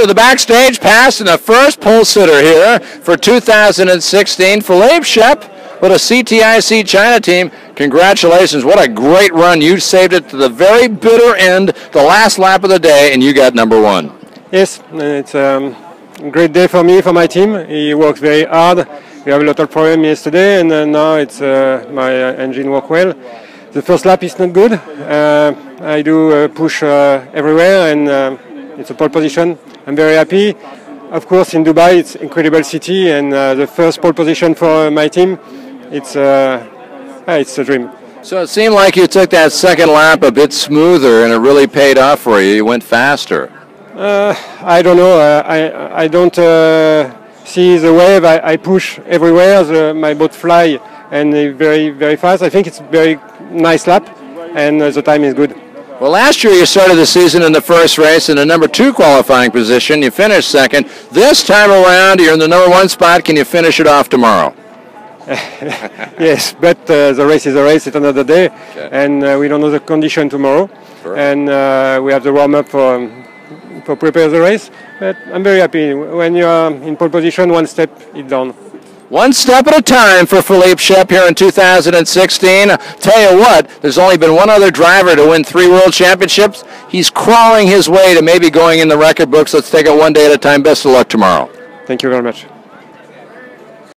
to the backstage pass and the first pole sitter here for 2016. Philippe Chiappe with a CTIC China team. Congratulations. What a great run. You saved it to the very bitter end, the last lap of the day, and you got number one. Yes, it's um, a great day for me, for my team. He works very hard. We have a lot of problems yesterday, and uh, now it's uh, my uh, engine work well. The first lap is not good. Uh, I do uh, push uh, everywhere, and it's a pole position. I'm very happy. Of course, in Dubai, it's incredible city, and the first pole position for my team, it's it's a dream. So it seemed like you took that second lap a bit smoother, and it really paid off for you. You went faster. Uh, I don't know. Uh, I I don't uh, see the wave. I, I push everywhere. The, my boat fly and very very fast. I think it's very nice lap, and the time is good. Well, last year you started the season in the first race in the number two qualifying position. You finished second. This time around, you're in the number one spot. Can you finish it off tomorrow? yes, but uh, the race is a race. It's another day, okay. and uh, we don't know the condition tomorrow. Sure. And uh, we have the warm up for. Um, for prepare the race. But I'm very happy. When you're in pole position, one step is down. One step at a time for Philippe Chiappe here in 2016. tell you what, there's only been one other driver to win three world championships. He's crawling his way to maybe going in the record books. Let's take it one day at a time. Best of luck tomorrow. Thank you very much.